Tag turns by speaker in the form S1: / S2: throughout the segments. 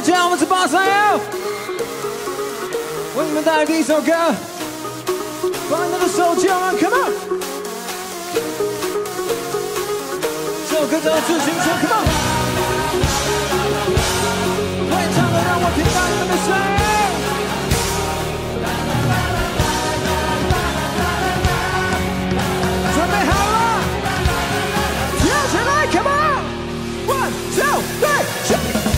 S1: 朋友们，我是八三幺，为你们带来第一首歌。把那的手机，朋们，come on。这首歌叫《自行车》，come on。会唱的，让我听到你们的声音。准备好了？跳起来，come on。One, two, three, jump.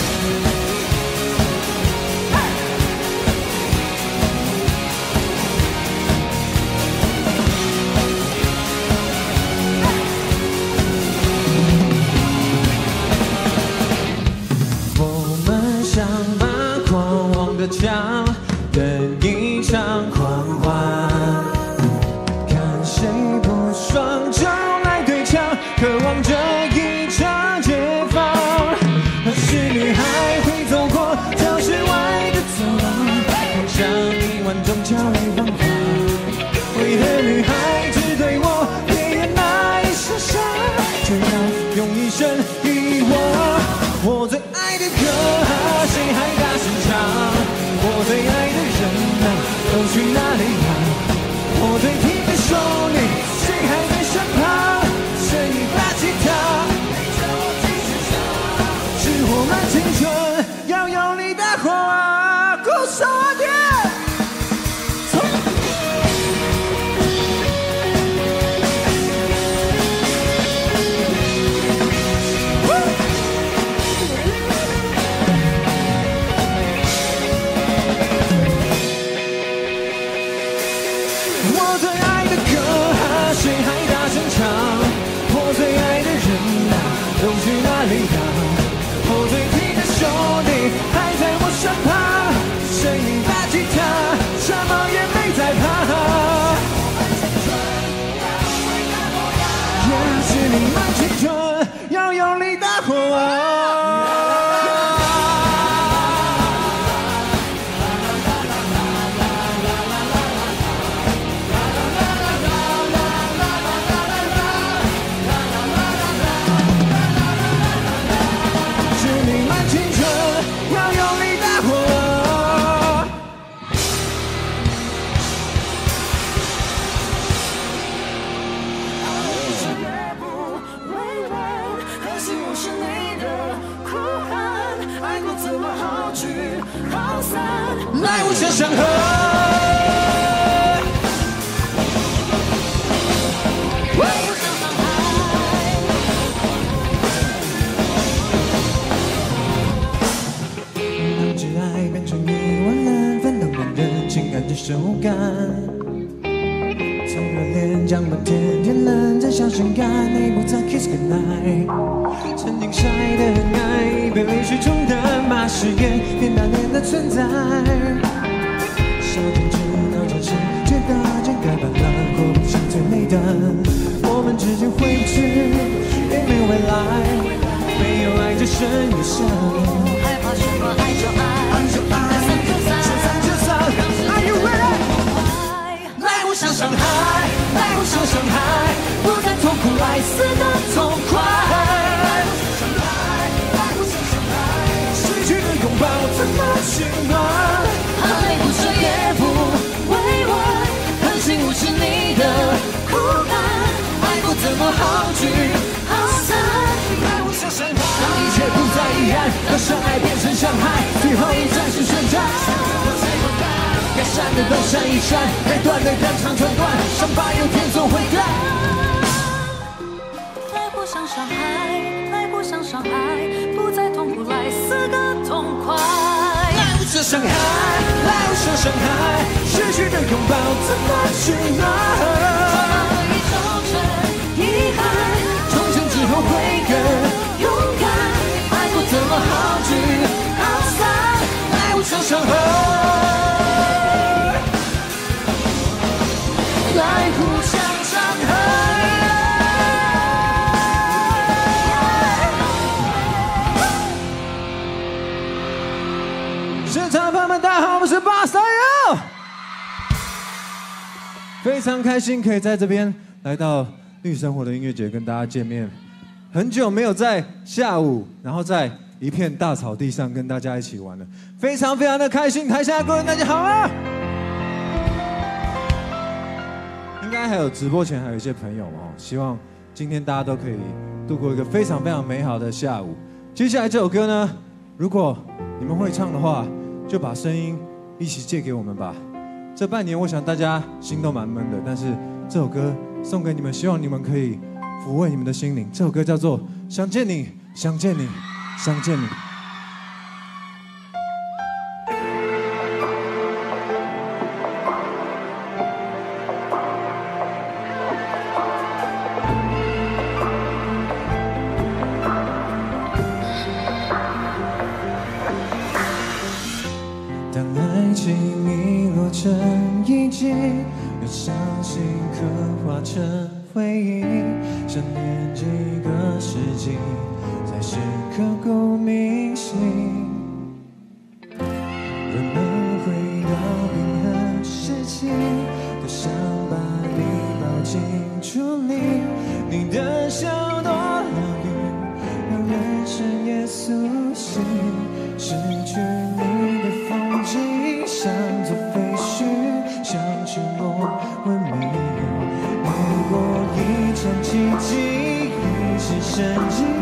S1: 手感。从热恋降到甜甜冷，再小声干，你不再 kiss goodnight。曾经晒的很爱，被泪水冲淡，把誓言变当年的存在。夏天知道这世界的整个斑斓，或不是最美的。我们之间回不去，也没未来，没有爱就生与死。
S2: 死的痛快。来无上伤害，来无上伤害，
S1: 失去的拥抱怎么取暖？
S2: 爱不舍也不慰问，狠心无视你的哭喊，爱过怎么好聚好散？来无上伤害。
S1: 当一切不再依然，当相爱变成伤害，最后一站是宣战。该闪的都闪一闪，该断的断肠断断，伤疤有天总会干。
S2: 来不想伤害，不再痛苦，来死个痛快。
S1: 来无这伤害，来无这伤害，失去的拥抱怎么取暖？
S2: 已造成遗憾，
S1: 重生之后会更
S2: 勇敢，爱过怎么好聚好散？
S1: 来无这伤害。
S2: 来互
S1: 非常开心可以在这边来到绿生活的音乐节跟大家见面。很久没有在下午，然后在一片大草地上跟大家一起玩了，非常非常的开心。台下的各位大家好啊！应该还有直播前还有一些朋友哦，希望今天大家都可以度过一个非常非常美好的下午。接下来这首歌呢，如果你们会唱的话，就把声音一起借给我们吧。这半年我想大家心都蛮闷的，但是这首歌送给你们，希望你们可以抚慰你们的心灵。这首歌叫做《想见你，想见你，想见你》。神经，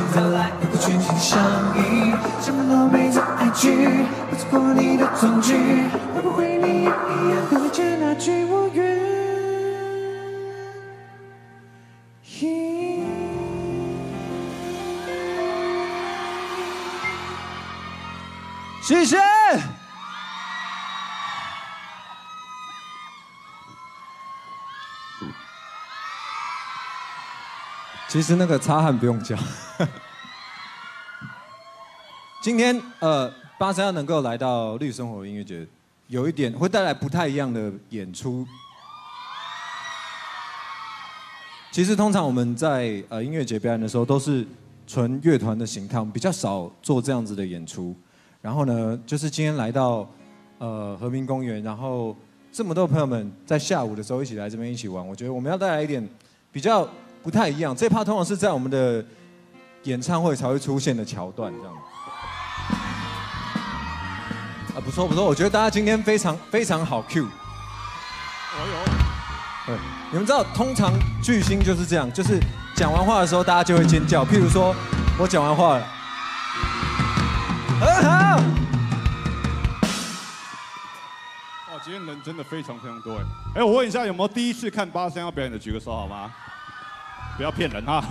S1: 个平行，再来能够全心相依。像个老妹子爱剧，我错过你的踪迹，会不会你也一样等着那句我愿意？谢谢。其实那个擦汗不用教。今天呃，八三幺能够来到绿生活音乐节，有一点会带来不太一样的演出。其实通常我们在呃音乐节表演的时候，都是纯乐团的形态，我们比较少做这样子的演出。然后呢，就是今天来到呃和平公园，然后这么多朋友们在下午的时候一起来这边一起玩，我觉得我们要带来一点比较不太一样。这趴通常是在我们的演唱会才会出现的桥段，这样。啊，不错不错，我觉得大家今天非常非常好 Q。哦哟，对，你们知道通常巨星就是这样，就是讲完话的时候大家就会尖叫。譬如说我讲完话了。很好。
S3: 哇，今天人真的非常非常多哎！哎，我问一下，有没有第一次看八三要表演的举个手好吗？不要骗人哈。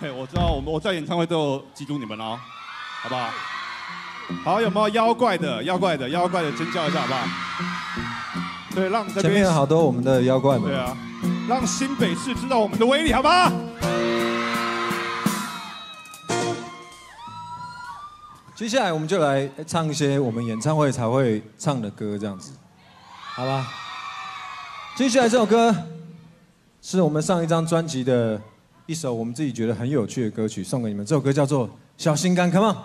S3: 我知道，我们我在演唱会都有记住你们哦，好不好？好，有没有妖怪的？妖怪的，妖怪的，尖叫一下好不好？对，让
S1: 前面有好多我们的妖怪们。
S3: 对啊，让新北市知道我们的威力，好不好？
S1: 接下来我们就来唱一些我们演唱会才会唱的歌，这样子，好吧？接下来这首歌是我们上一张专辑的一首我们自己觉得很有趣的歌曲，送给你们。这首歌叫做《小心肝》，Come on。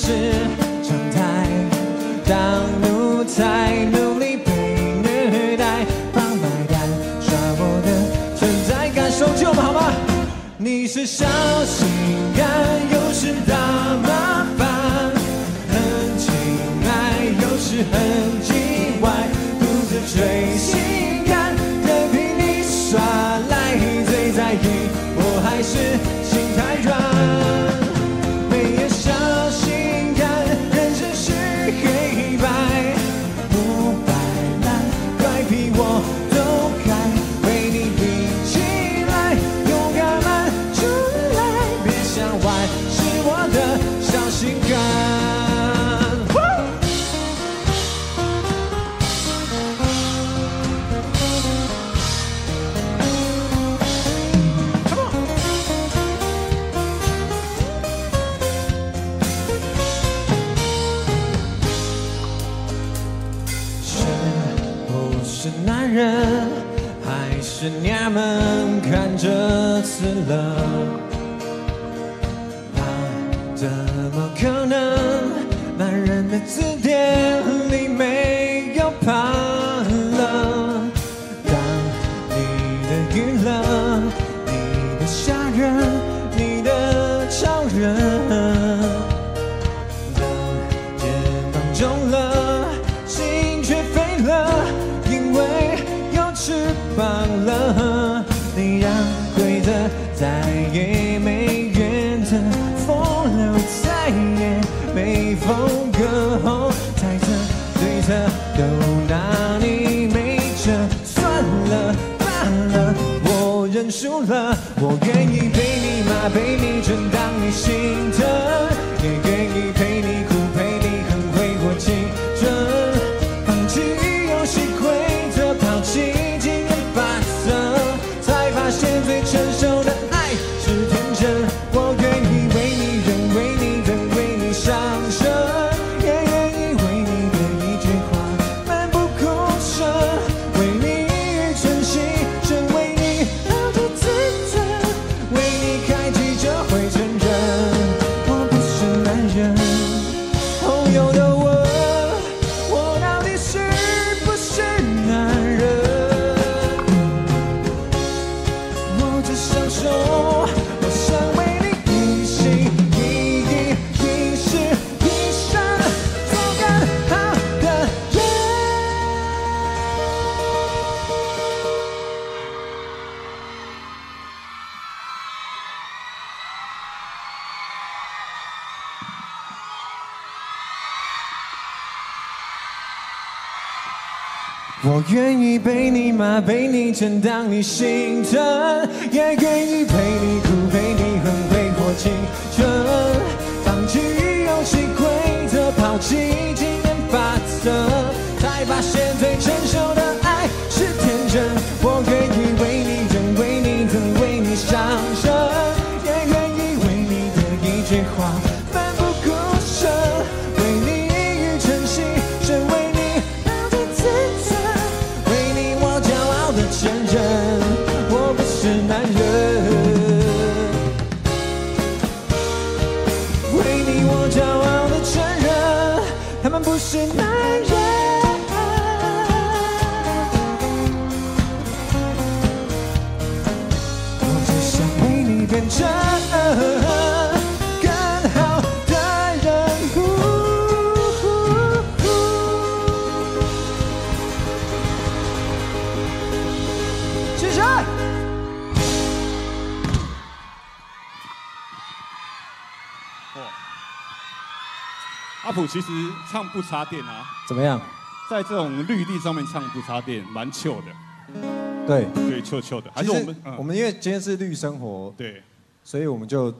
S1: 是常态当奴才努力被虐待帮买单刷我的存在感受就好吗你是小心肝又是大麻。是娘们看着死了，怕怎么可能？男人的字典里没有怕了。当你的娱乐、你的下人、你的超人。我愿意陪你骂陪你真当你心疼。我愿意被你骂，被你震荡，你心疼，也愿意陪你哭，陪你恨，挥霍青春。放弃游戏规则，抛弃经验法则，才发现最成熟的爱是天
S3: 真。我愿意其实唱不插电啊，
S1: 怎么样？
S3: 在这种绿地上面唱不插电，蛮糗的，
S1: 对，
S3: 对，糗糗的。还是我们，嗯
S1: 我们因为今天是绿生活，
S3: 对，
S1: 所以我们就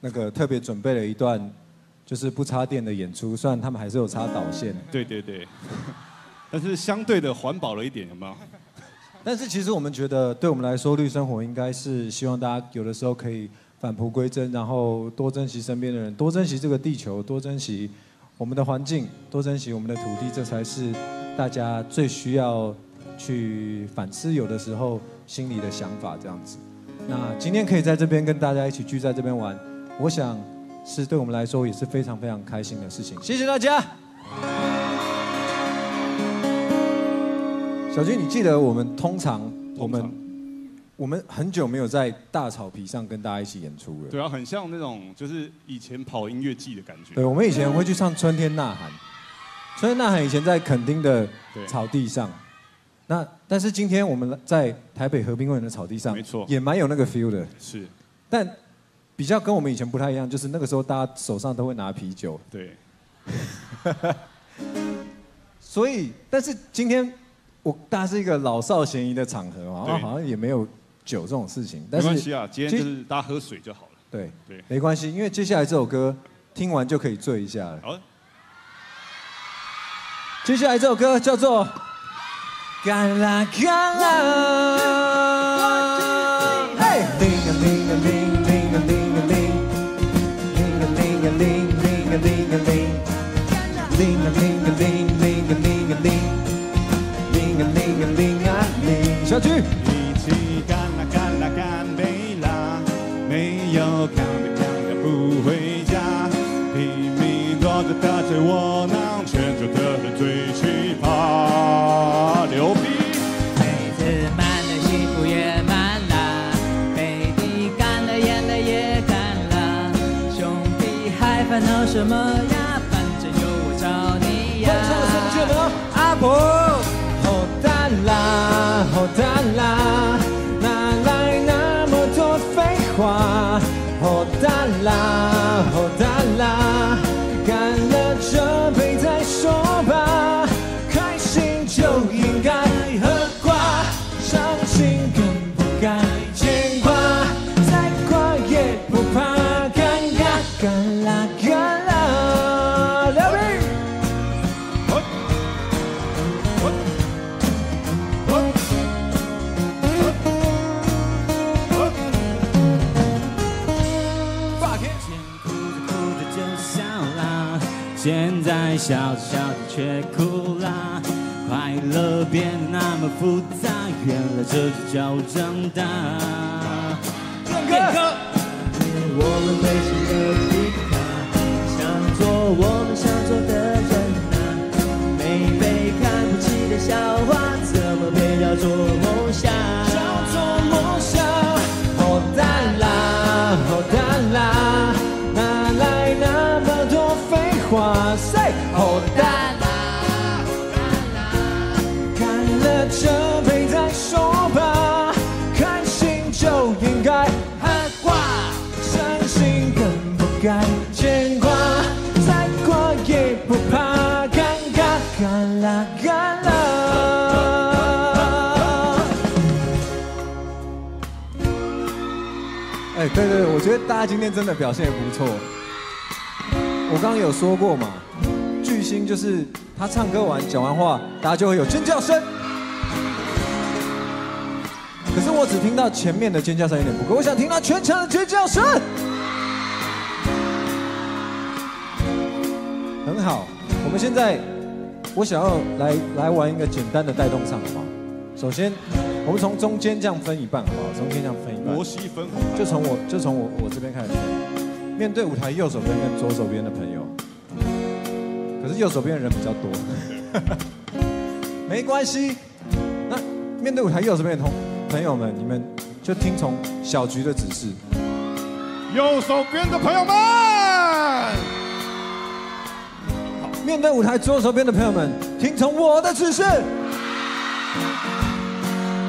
S1: 那个特别准备了一段就是不插电的演出，虽然他们还是有插导线，
S3: 对对对，但是相对的环保了一点，有没有？
S1: 但是其实我们觉得，对我们来说，绿生活应该是希望大家有的时候可以返璞归真，然后多珍惜身边的人，多珍惜这个地球，多珍惜我们的环境，多珍惜我们的土地，这才是大家最需要去反思有的时候心里的想法这样子。那今天可以在这边跟大家一起聚在这边玩，我想是对我们来说也是非常非常开心的事情。谢谢大家。小军，你记得我们通常我们
S3: 通常
S1: 我们很久没有在大草皮上跟大家一起演出了。
S3: 对啊，很像那种就是以前跑音乐季的感觉。
S1: 对，我们以前会去唱《春天呐喊》，《春天呐喊》以前在垦丁的草地上，那但是今天我们在台北和平公园的草地上，
S3: 没错。
S1: 也蛮有那个 feel 的。
S3: 是，
S1: 但比较跟我们以前不太一样，就是那个时候大家手上都会拿啤酒，
S3: 对，
S1: 所以但是今天我大家是一个老少咸宜的场合嘛，
S3: 对。
S1: 好像也没有酒这种事情，但是
S3: 关系啊，今天就是大家喝水就好了。
S1: 对
S3: 对
S1: 没关系，因为接下来这首歌听完就可以醉一下了。
S3: 好，
S1: 接下来这首歌叫做《干啦干啦》。嘿，铃啊铃啊铃，铃啊铃啊铃，铃啊铃啊铃，铃啊铃啊铃，铃啊铃啊铃，铃啊铃啊铃，铃啊铃啊铃啊铃。小曲。
S4: 现在笑着笑着却哭啦。快乐变得那么复杂，原来这就叫长大。
S1: 练歌。
S4: 我们背起的吉他，想做我们想做的人啊。没被看不起的笑话，怎么配叫做
S1: 对对，我觉得大家今天真的表现也不错。我刚刚有说过嘛，巨星就是他唱歌完讲完话，大家就会有尖叫声。可是我只听到前面的尖叫声有点不够，我想听到全场的尖叫声。很好，我们现在我想要来来玩一个简单的带动唱，好不好？首先，我们从中间这样分一半，好不好？中间这样分一半。
S3: 摩西分红
S1: 就从我就从我我这边开始分，面对舞台右手边跟左手边的朋友，可是右手边的人比较多，没关系。那面对舞台右手边的同朋友们，你们就听从小菊的指示。
S3: 右手边的朋友们，
S1: 面对舞台左手边的朋友们，听从我的指示。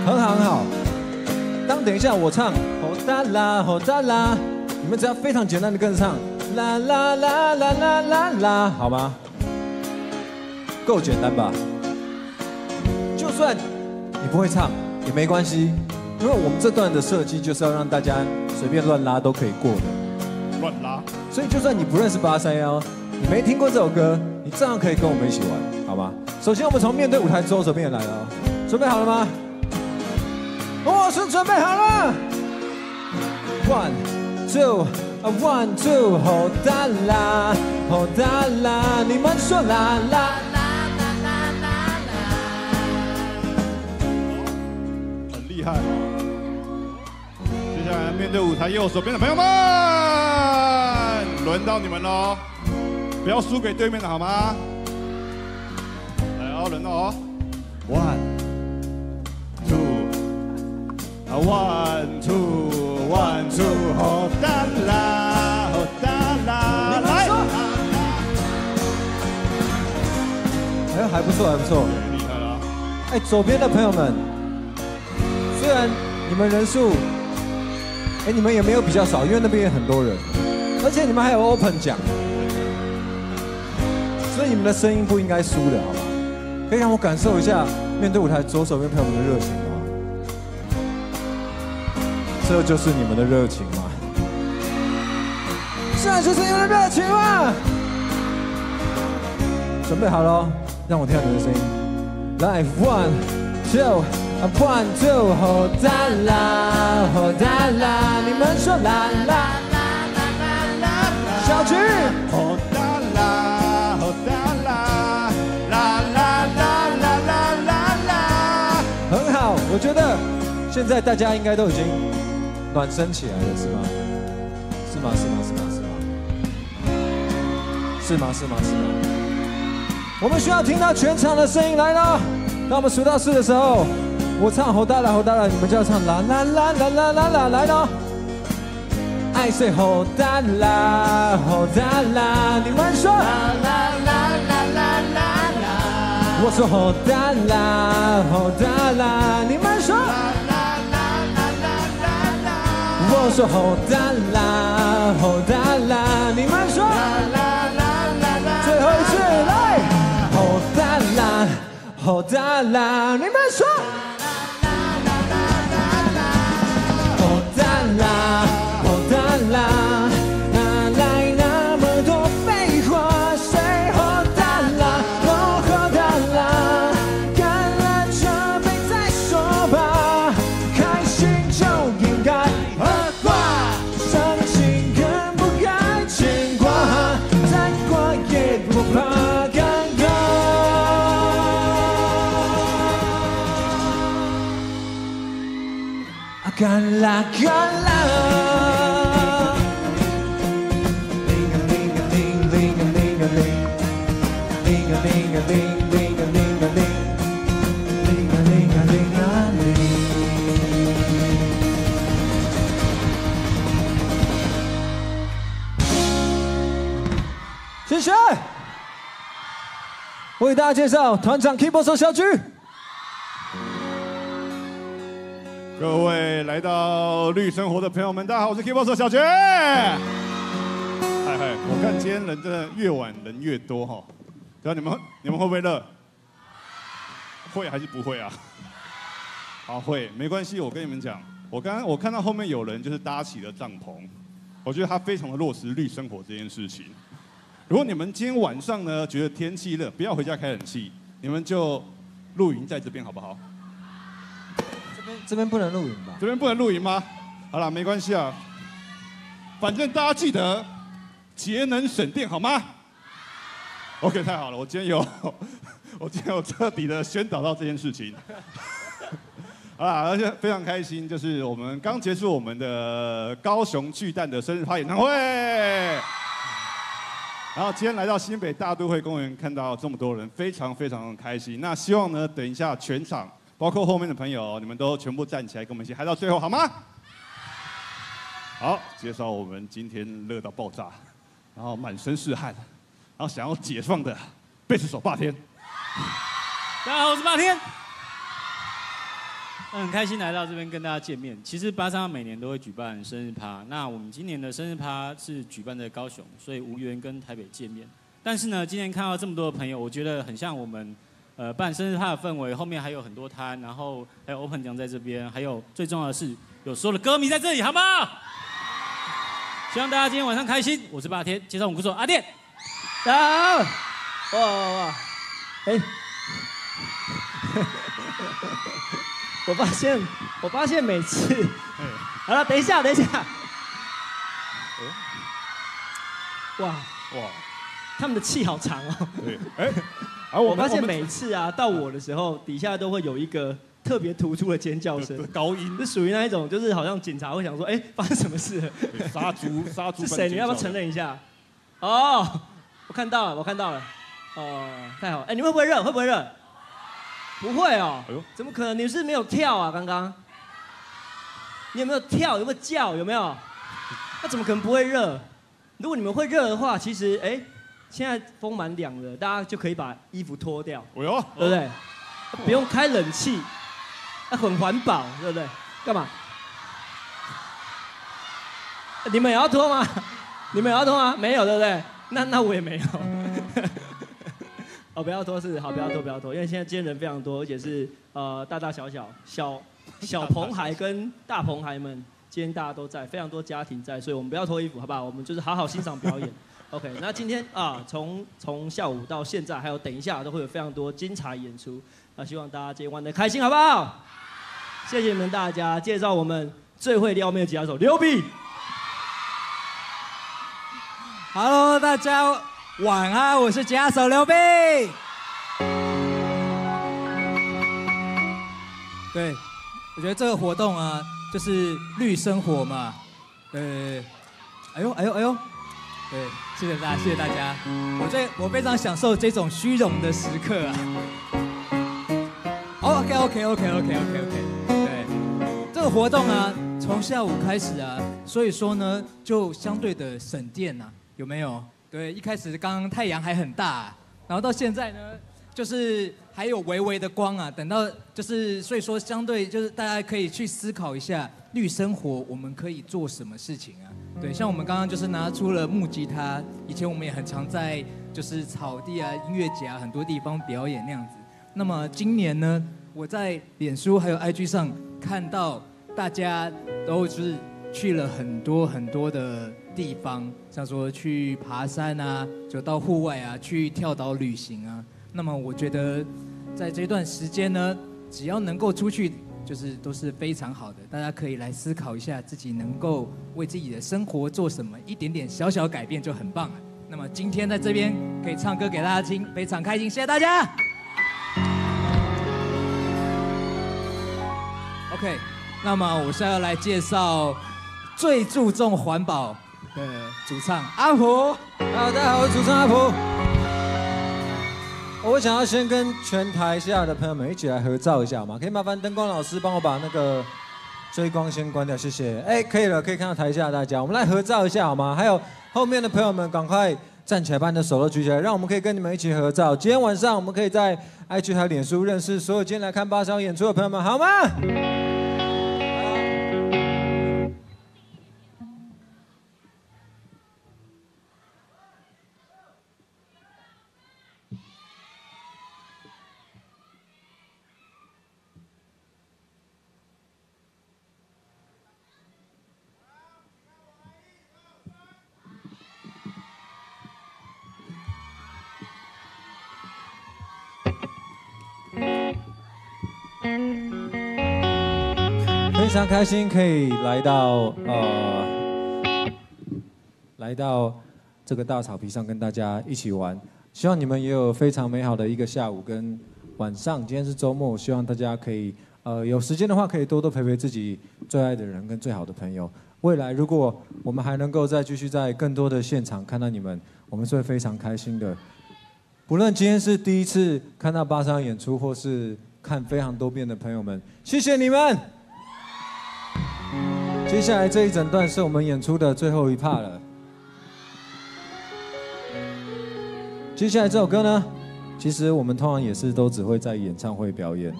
S1: 很好很好。当等一下我唱吼哒啦吼哒啦，你们只要非常简单的跟着唱啦啦啦啦啦啦啦，好吗？够简单吧？就算你不会唱也没关系，因为我们这段的设计就是要让大家随便乱拉都可以过的。
S3: 乱拉。
S1: 所以就算你不认识八三幺，你没听过这首歌，你照样可以跟我们一起玩，好吗？首先我们从面对舞台左手边来了哦，准备好了吗？我是准备好了。One two one two，吼哒啦吼哒啦，你们说啦啦。
S3: 很厉害。接下来面对舞台右手边的朋友们，轮到你们喽，不要输给对面的好吗？来哦，轮到哦，one one two one two，好哒啦，好哒啦，来，
S1: 说哎，还不错，还不错。
S3: 厉害了，
S1: 哎，左边的朋友们，虽然你们人数，哎，你们也没有比较少，因为那边也很多人，而且你们还有 open 奖，所以你们的声音不应该输的，好吧？可以让我感受一下面对舞台左手边朋友们的热情吗？这就是你们的热情吗？这就是你们的热情吗？准备好了哦，让我听到你们的声音。来，one two one two，吼哒啦，吼哒啦，你们说啦啦，小菊，
S3: 好哒啦，好哒啦，啦啦啦啦啦啦啦。
S1: 很好，我觉得现在大家应该都已经暖身起来了，是吗？是吗？是吗？是吗？是吗？是吗？是吗？是吗？我们需要听到全场的声音来了。当我们数到四的时候，我唱吼大啦吼大啦，你们就要唱啦啦啦啦啦啦啦来了。I say 吼大啦吼大啦，你们说啦啦啦啦啦啦啦。我说吼大啦吼大啦，你们说啦啦啦啦啦啦啦。我说吼哒啦吼哒啦，你们说啦啦啦啦啦。最后一次来，吼哒啦吼哒啦，你们说。干啦干啦。铃啊铃啊铃，铃啊铃啊铃，铃啊铃啊铃，铃啊铃啊铃，铃啊铃啊铃啊铃。谢谢。为大家介绍团长 keyboard 手小菊。
S3: 各位来到绿生活的朋友们，大家好，我是 Keyboard 手小杰。嗨嗨，我看今天人真的越晚人越多哈，对啊，你们你们会不会热？会还是不会啊？啊会，没关系，我跟你们讲，我刚刚我看到后面有人就是搭起了帐篷，我觉得他非常的落实绿生活这件事情。如果你们今天晚上呢觉得天气热，不要回家开冷气，你们就露营在这边好不好？
S1: 这边不能录影吧？
S3: 这边不能露营吗？好了，没关系啊，反正大家记得节能省电好吗？OK，太好了，我今天有 我今天有彻底的宣导到这件事情。好啦，而且非常开心，就是我们刚结束我们的高雄巨蛋的生日趴演唱会，然后今天来到新北大都会公园，看到这么多人，非常非常开心。那希望呢，等一下全场，包括后面的朋友，你们都全部站起来，跟我们一起嗨到最后，好吗？好，介绍我们今天热到爆炸，然后满身是汗，然后想要解放的贝斯手霸天。
S4: 大家好，我是霸天。很开心来到这边跟大家见面。其实八三每年都会举办生日趴，那我们今年的生日趴是举办在高雄，所以无缘跟台北见面。但是呢，今天看到这么多的朋友，我觉得很像我们呃办生日派的氛围。后面还有很多摊，然后还有 Open 奖在这边，还有最重要的是有所有的歌迷在这里，好吗？希望大家今天晚上开心。我是霸天，介绍我们鼓手阿电。
S5: 大家好，哇哇哇！哎，我发现，我发现每次，好了，等一下，等一下，哇，
S3: 哇，
S5: 他们的气好长哦。
S3: 对，哎，而
S5: 我发现每次啊，到我的时候，底下都会有一个特别突出的尖叫声，
S3: 高音
S5: 是属于那一种，就是好像警察会想说，哎，发生什么事
S3: 杀猪 杀猪
S5: 是谁？你要不要承认一下？哦，我看到了，我看到了。哦，太好！哎，你会不会热？会不会热？不会哦。
S3: 哎呦
S5: 怎么可能？你是没有跳啊？刚刚，你有没有跳？有没有叫？有没有？那怎么可能不会热？如果你们会热的话，其实哎，现在风蛮凉的，大家就可以把衣服脱掉，
S3: 哎呦，
S5: 对不对？不用开冷气，那很环保，对不对？干嘛？你们也要脱吗？你们也要脱吗？没有，对不对？那那我也没有。哦，不要脱是好，不要脱，不要脱，因为现在今天人非常多，而且是呃大大小小小 小棚孩跟大棚孩们，今天大家都在，非常多家庭在，所以我们不要脱衣服，好不好？我们就是好好欣赏表演。OK，那今天啊，从从下午到现在，还有等一下都会有非常多精彩演出，那希望大家今天玩的开心，好不好？谢谢你们大家介绍我们最会撩妹的吉他手刘比。
S6: Hello，大家晚安，我是吉他手刘备。对，我觉得这个活动啊，就是绿生活嘛。对，哎呦哎呦哎呦，对，谢谢大家，谢谢大家。我最我非常享受这种虚荣的时刻啊。OK OK OK OK OK OK，对，这个活动啊，从下午开始啊，所以说呢，就相对的省电呐、有没有？对，一开始刚刚太阳还很大、然后到现在呢，就是还有微微的光啊。等到就是，所以说相对就是大家可以去思考一下，绿生活我们可以做什么事情啊？对，像我们刚刚就是拿出了木吉他，以前我们也很常在就是草地啊、音乐节啊很多地方表演那样子。那么今年呢，我在脸书还有 IG 上看到大家都是去了很多很多的地方，像说去爬山啊，就到户外啊，去跳岛旅行啊。那么我觉得在这段时间呢，只要能够出去，就是都是非常好的。大家可以来思考一下自己能够为自己的生活做什么，一点点小小改变就很棒了。那么今天在这边可以唱歌给大家听，非常开心，谢谢大家。OK，那么我现在要来介绍最注重环保的主唱阿婆。
S1: 好，大家好，我是主唱阿普。我想要先跟全台下的朋友们一起来合照一下嘛，可以麻烦灯光老师帮我把那个追光先关掉，谢谢。哎，可以了，可以看到台下大家，我们来合照一下好吗？还有后面的朋友们，赶快站起来，把你的手都举起来，让我们可以跟你们一起合照。今天晚上我们可以在 IG 还有脸书认识所有今天来看八场演出的朋友们，好吗？非常开心可以来到呃，来到这个大草皮上跟大家一起玩。希望你们也有非常美好的一个下午跟晚上。今天是周末，希望大家可以呃有时间的话，可以多多陪陪自己最爱的人跟最好的朋友。未来如果我们还能够再继续在更多的现场看到你们，我们是会非常开心的。不论今天是第一次看到巴桑演出，或是看非常多遍的朋友们，谢谢你们。接下来这一整段是我们演出的最后一 part 了。接下来这首歌呢，其实我们通常也是都只会在演唱会表演。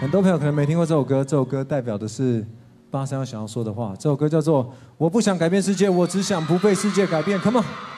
S1: 很多朋友可能没听过这首歌，这首歌代表的是巴桑想要说的话。这首歌叫做《我不想改变世界，我只想不被世界改变》。Come on。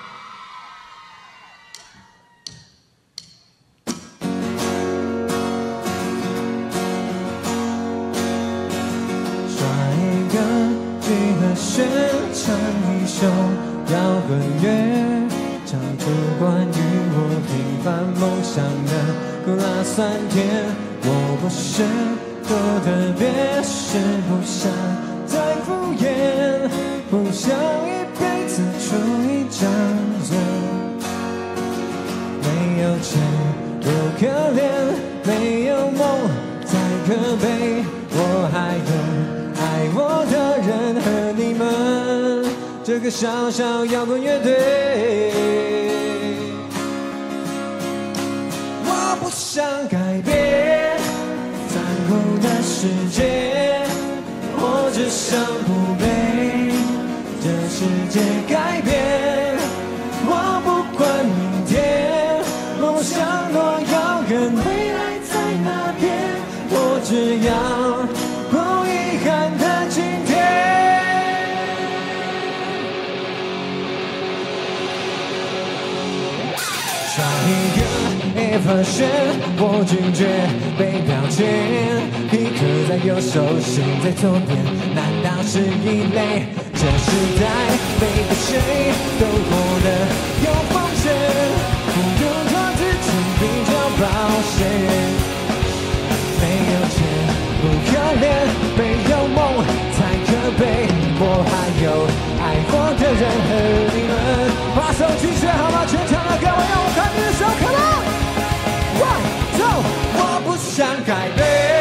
S1: 和弦，我拒绝被标签。皮克在右手，心在左边，难道是异类？这时代每个谁都活得有风险，不用做自己比较保险。没有。钱不可怜，没有。梦才可悲。我还有。爱我的人和你们，把手举起来好吗？全场的各位，让我看你的手，Come on！One two，我不想改变。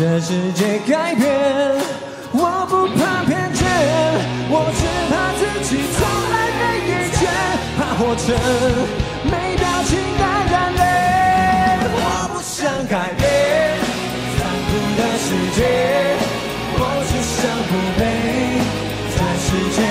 S1: 这世界改变。我不怕偏见，我只怕自己从来没遇见，怕活成没表情的人类。我不想改变残酷的世界，我只想不被这世界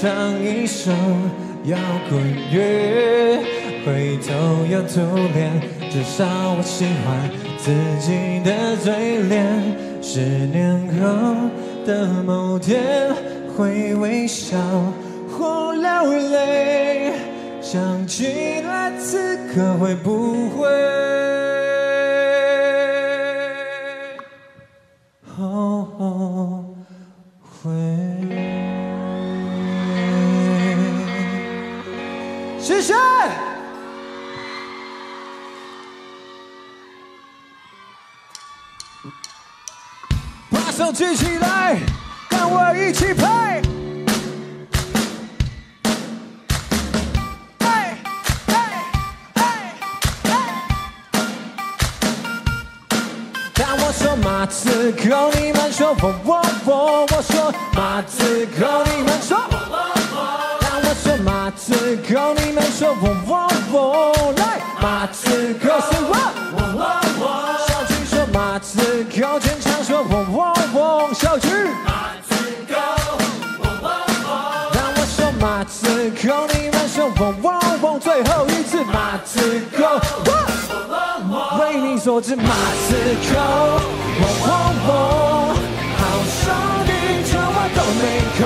S1: 唱一首摇滚乐，回头又涂脸，至少我喜欢自己的嘴脸。十年后的某天，会微笑或流泪，想起来此刻会不会？举起来，跟我一起拍。当我说马子狗，你们说我我我，我说马子狗，你们说我我我。当我说马子狗，你们说我我我。来，马子狗为你所指马子狗，嗡嗡嗡，好兄弟这我都没空。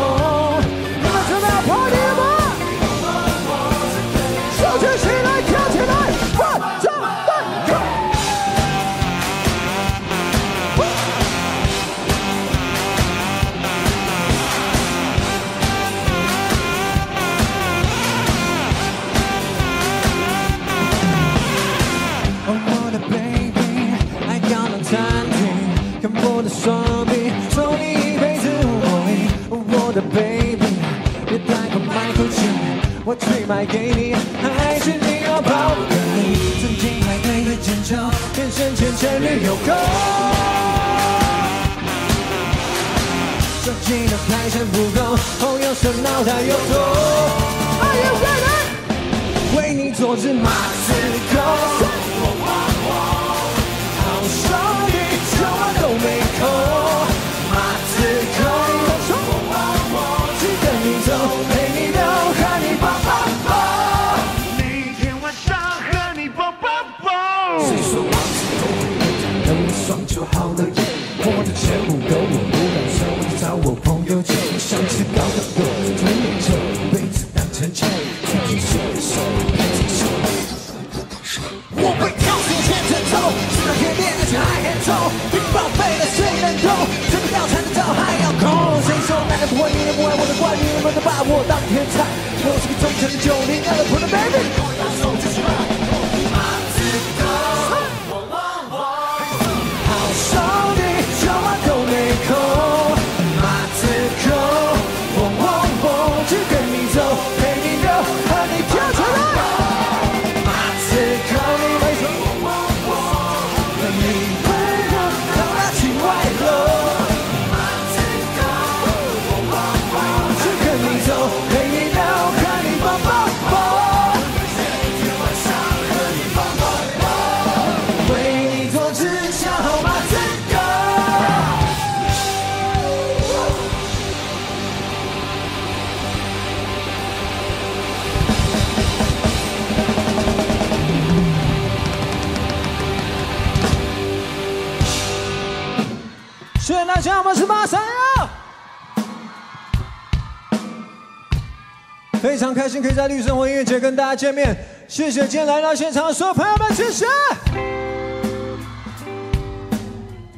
S1: 我去买给你，还是你要抱给你？曾经排队的坚守，变成前程女友狗。手机的排程不够，朋友说脑袋又痛。Are you ready？为你做只马子狗。还很重，比报废了谁能懂？这个要缠着走还要空。谁说男人不坏，女人不爱我的怪，女人们都把我当天才。我是个忠诚的九零后的 baby。心可以在绿生活音乐节跟大家见面，谢谢今天来到现场的所有朋友们，谢谢。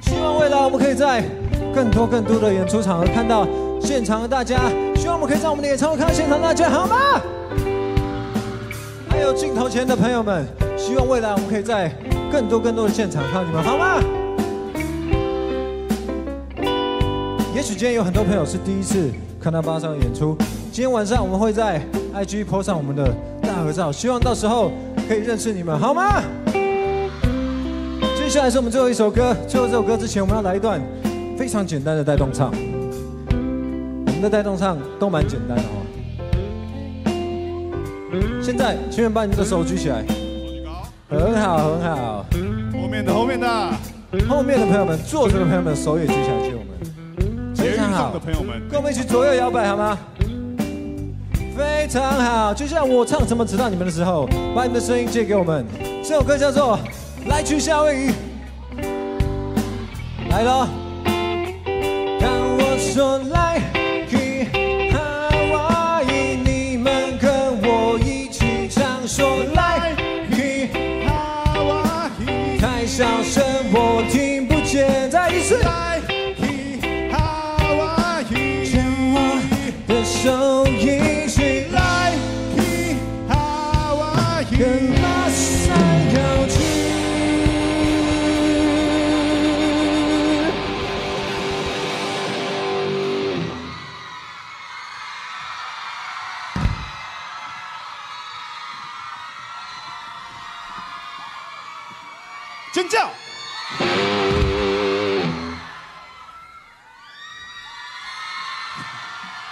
S1: 希望未来我们可以在更多更多的演出场合看到现场的大家，希望我们可以在我们的演唱会看到现场的大家，好吗？还有镜头前的朋友们，希望未来我们可以在更多更多的现场看到你们，好吗？也许今天有很多朋友是第一次看到巴上的演出，今天晚上我们会在 IG po 上我们的大合照，希望到时候可以认识你们，好吗？接下来是我们最后一首歌，最后这首歌之前我们要来一段非常简单的带动唱，我们的带动唱都蛮简单的哦。现在，请你们把你们的手举起来，很好很好。
S3: 后面的后面的，
S1: 后面的朋友们，坐着的朋友们，手也举起来，借我们，非常好
S3: 的。朋友们，
S1: 跟我们一起左右摇摆好吗？非常好。就像我唱怎么知道你们的时候，把你们的声音借给我们。这首歌叫做《来去夏威夷》，来了。当我说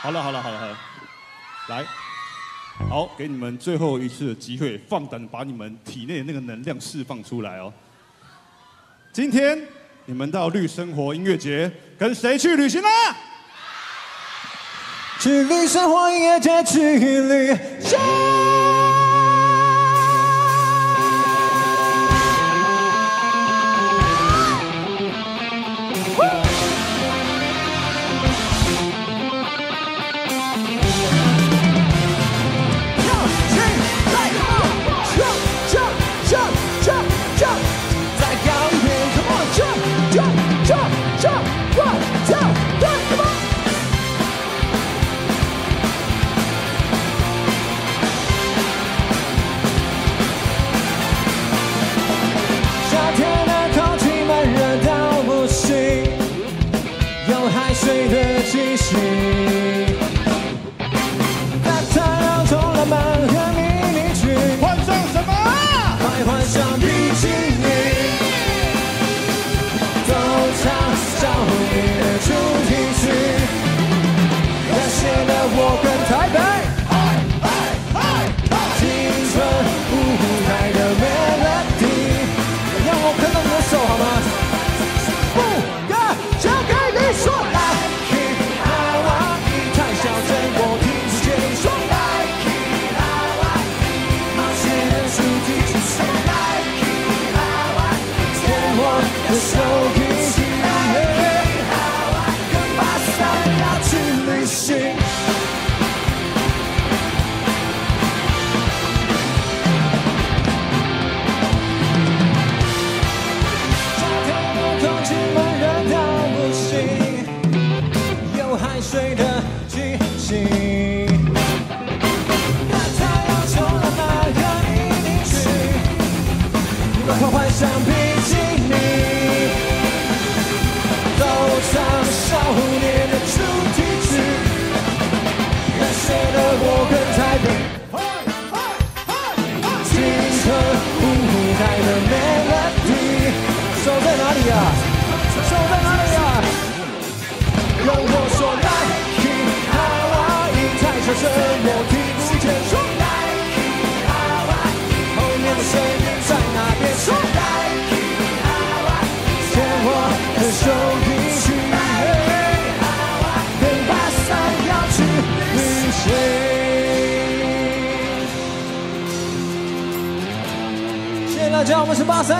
S3: 好了好了好了好了，来，好，给你们最后一次的机会，放胆把你们体内的那个能量释放出来哦。今天你们到绿生活音乐节，跟谁去旅行呢？
S1: 去绿生活音乐节去旅行。我的声，我听不见。后面的声音在哪边？牵我的手一起，跟巴塞要去旅行。谢谢大家，我们是巴塞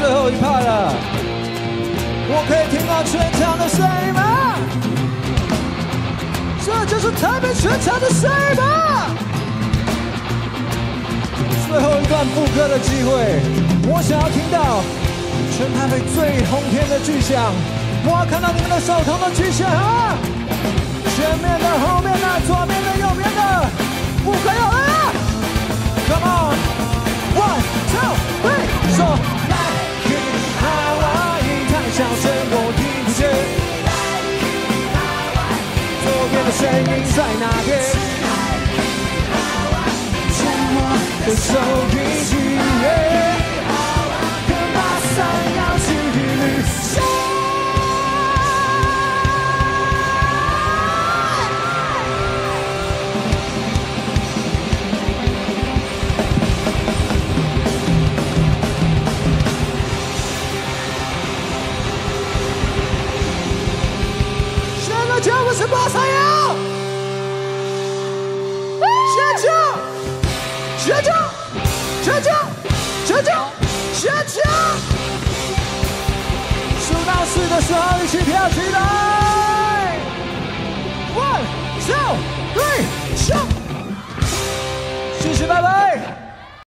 S1: 最后一趴了，我可以听到全场的声音吗？这就是台北全场的声音吗？最后一段副歌的机会，我想要听到全台北最轰天的巨响，我要看到你们的手头的巨响啊！前面的、后面的、左边的、右边的，副歌有了，Come on，one two three，说来，哈哇叫声，我听不见。左边的声音在哪边？牵我的手一起，四号一起跳起来 one two three show 谢谢拜拜